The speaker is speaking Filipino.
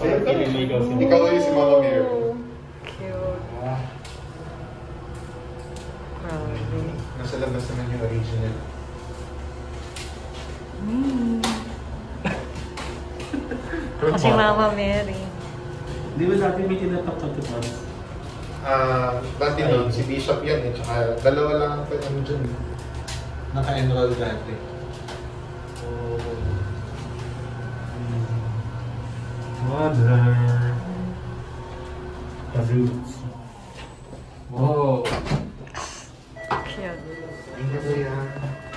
Ayun ka. Ikaw ay si Mama Mary. Cute. Grabe. Nasa labas naman yung original. Mm. Si Mama Mary. Di ba dati may tinatak na ito Ah, dati nun, si Bishop yan eh. Tsaka dalawa lang ang ano dyan. Naka-enroll dati. Mother. Balloons. Whoa. Cute. Here.